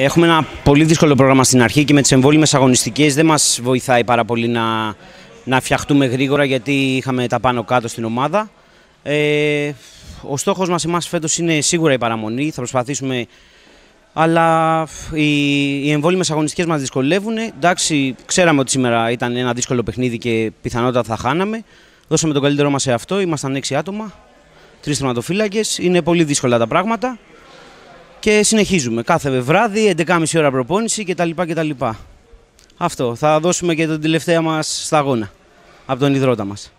Έχουμε ένα πολύ δύσκολο πρόγραμμα στην αρχή και με τις εμβόλυμες αγωνιστικές δεν μας βοηθάει πάρα πολύ να, να φτιαχτούμε γρήγορα γιατί είχαμε τα πάνω κάτω στην ομάδα. Ε, ο στόχος μας εμάς φέτος είναι σίγουρα η παραμονή, θα προσπαθήσουμε αλλά οι, οι εμβόλυμες αγωνιστικές μας δυσκολεύουν. Εντάξει, ξέραμε ότι σήμερα ήταν ένα δύσκολο παιχνίδι και πιθανότατα θα χάναμε. Δώσαμε τον καλύτερό μας σε αυτό, ήμασταν 6 άτομα, τρεις τερματοφύλακες, είναι πολύ δύσκολα τα πράγματα και συνεχίζουμε κάθε βράδυ, 11.30 ώρα προπόνηση κτλ. κτλ. Αυτό. Θα δώσουμε και την τελευταία μας σταγόνα από τον υδρότα μας.